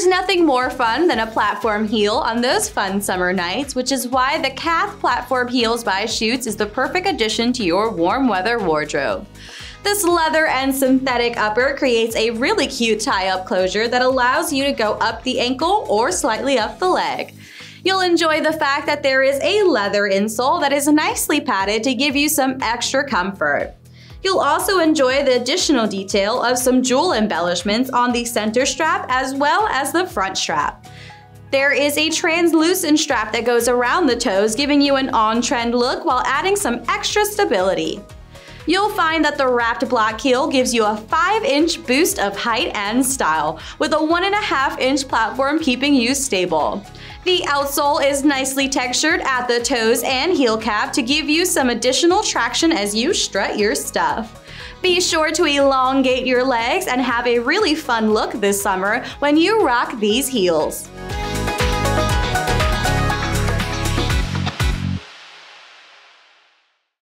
There's nothing more fun than a platform heel on those fun summer nights, which is why the Cath Platform Heels by Schutz is the perfect addition to your warm weather wardrobe. This leather and synthetic upper creates a really cute tie-up closure that allows you to go up the ankle or slightly up the leg. You'll enjoy the fact that there is a leather insole that is nicely padded to give you some extra comfort. You'll also enjoy the additional detail of some jewel embellishments on the center strap as well as the front strap. There is a translucent strap that goes around the toes, giving you an on-trend look while adding some extra stability. You'll find that the wrapped block heel gives you a 5-inch boost of height and style, with a 1.5-inch platform keeping you stable. The outsole is nicely textured at the toes and heel cap to give you some additional traction as you strut your stuff. Be sure to elongate your legs and have a really fun look this summer when you rock these heels.